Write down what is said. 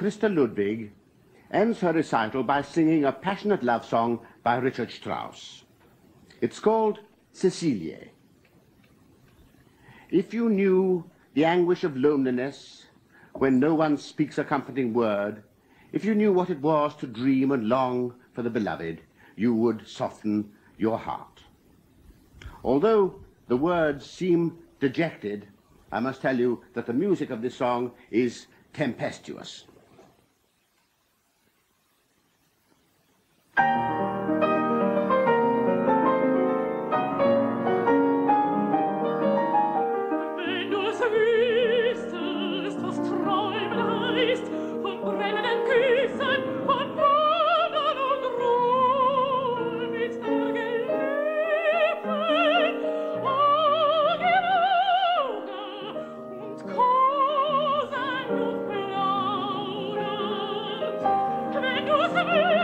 Christa Ludwig ends her recital by singing a passionate love song by Richard Strauss. It's called Cäcilie. If you knew the anguish of loneliness when no one speaks a comforting word, if you knew what it was to dream and long for the beloved, you would soften your heart. Although the words seem dejected, I must tell you that the music of this song is tempestuous. Dios